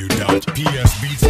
www.psbt